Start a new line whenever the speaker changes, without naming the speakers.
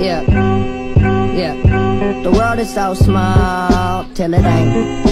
Yeah, yeah. The world is so small till it ain't.